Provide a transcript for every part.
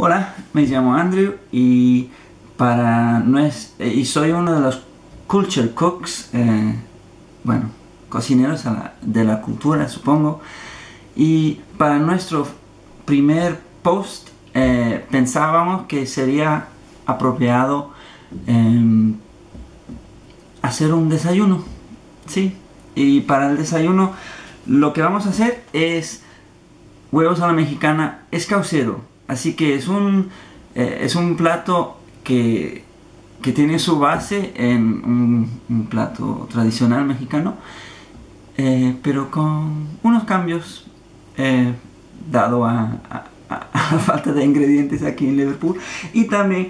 Hola, me llamo Andrew y para nues- eh, y soy uno de los culture cooks, eh, bueno, cocineros de la cultura, supongo. Y para nuestro primer post eh, pensábamos que sería apropiado em, hacer un desayuno, sí. Y para el desayuno lo que vamos a hacer es huevos a la mexicana es causero, así que es un, eh, es un plato que, que tiene su base en un, plato tradicional mexicano, eh, pero con unos cambios eh, dado a, a- la falta de ingredientes aquí en Liverpool y también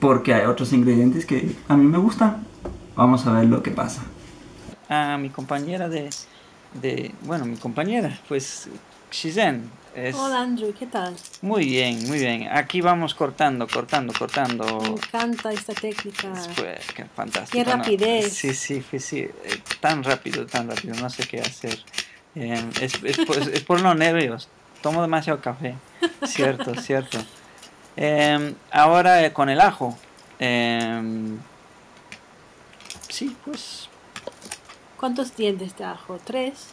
porque hay otros ingredientes que a mí me gustan. Vamos a ver lo que pasa. A mi compañera de, de bueno, mi compañera, pues Shizen. Es Hola Andrew, ¿qué tal? muy bien, muy bien. Aquí vamos cortando, cortando, cortando. Me encanta esta técnica. Pues, qué fantástico. Qué ¿no? rapidez. Sí, sí, sí. eh, Tan rápido, tan rápido. No sé qué hacer. Eh, es, es por, es por los nervios. Tomo demasiado café. Cierto, cierto. Eh, ahora eh, con el ajo. Eh, sí, pues ¿Cuántos dientes de ajo? ¿Tres?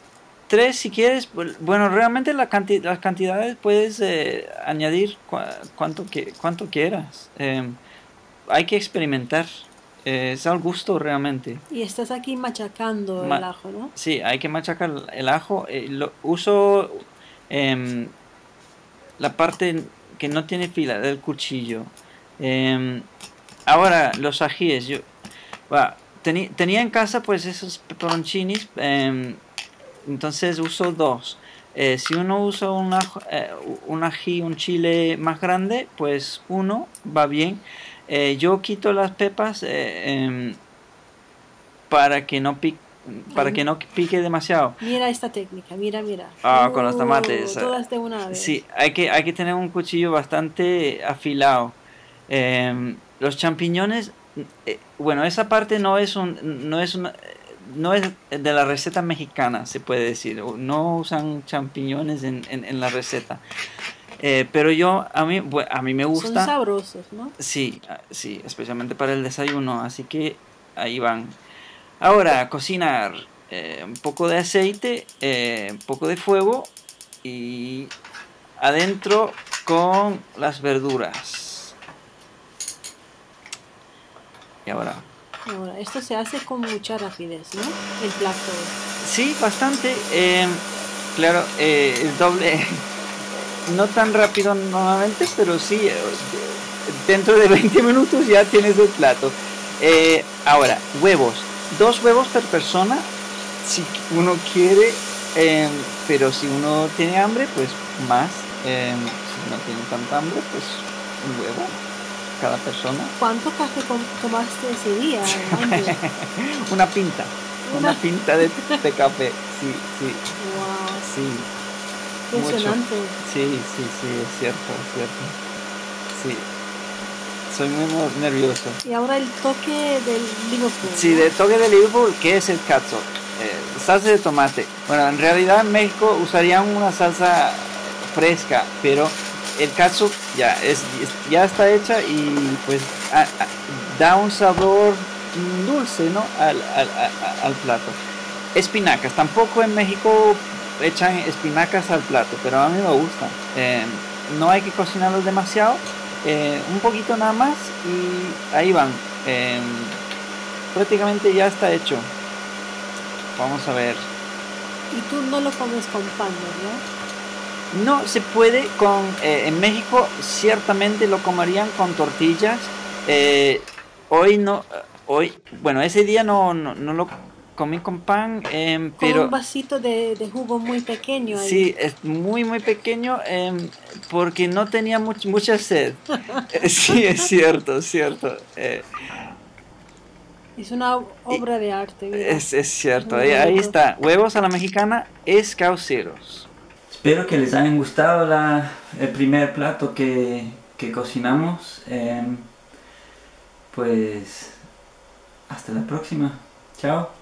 Tres si quieres. bu- Bueno, realmente la canti- las cantidades puedes eh, añadir cua- cuanto, que, cuanto quieras. Eh, hay que experimentar. Eh, es al gusto realmente. Y estás aquí machacando Ma- el ajo, ¿no? Sí, hay que machacar el ajo. eh, lo, uso em, la parte que no tiene fila del cuchillo. Em, ahora, los ajíes. Yo, tenía en casa pues esos pepperoncinis. em, entonces uso dos. Eh, si uno usa un, ajo- eh, un ají, un chile más grande, pues uno va bien. Eh, yo quito las pepas eh, em, para que no pique para que no pique demasiado. Mira esta técnica, mira, mira. Ah, con los Uh, tomates. Todas de una vez. Sí, hay que, hay que tener un cuchillo bastante afilado. Em, los champiñones, eh, bueno, esa parte no es un, no es una- no es de la receta mexicana, se puede decir. No usan champiñones en, en- en la receta. Eh, pero yo, a mí, a mí me Son gusta. sabrosos, ¿no? Sí, ah, sí, especialmente para el desayuno, así que ahí van. Ahora, cocinar eh, un poco de aceite, eh, un poco de fuego y adentro con las verduras. Ahora, Ahora, esto se hace con mucha rapidez, ¿no? El plato. sí, bastante. eh, claro, eh, el doble, no tan rápido normalmente, pero sí, eh, dentro de 20 minutos ya tienes el plato. Eh, ahora, huevos. Dos huevos por persona, si uno quiere, pero si uno tiene hambre, pues más. si no tiene tanta hambre, pues un huevo cada persona. ¿Cuánto café com- tomaste ese día? Una pinta, una Una- pinta de, de café. Sí, sí, wow, sí. Mucho. impresionante. Sí, sí, sí, es cierto, es cierto. Sí. Soy muy nervioso. Y ahora el toque del Liverpool. Sí, ¿no? de toque de Liverpool, ¿qué es el catsup? Eh, salsa de tomate. Bueno, en realidad en México usarían una salsa fresca, pero el catsup ya es ya está hecha y pues da un sabor dulce, ¿no? Al, al, al plato. Espinacas, tampoco en México echan espinacas al plato, pero a mí me gusta. Eh, no hay que cocinarlos demasiado, eh, un poquito nada más y ahí van. Eh, prácticamente ya está hecho. Vamos a ver. Y tú no lo comes con pan, ¿verdad? No se puede con... eh, en México ciertamente lo comerían con tortillas. Eh, hoy no... Hoy, bueno, ese día no, no, no lo comí con pan, em, Con pero... un vasito de, de jugo muy pequeño ahí. Sí, es muy muy pequeño em, porque no tenía much- mucha sed. Eh, sí, es cierto, es cierto. Eh, Es una obra de arte. es, es cierto, ahí, está. Huevos a la mexicana es cauceros. Espero que les haya gustado el primer plato que, que cocinamos. em, pues hasta la próxima. Chao.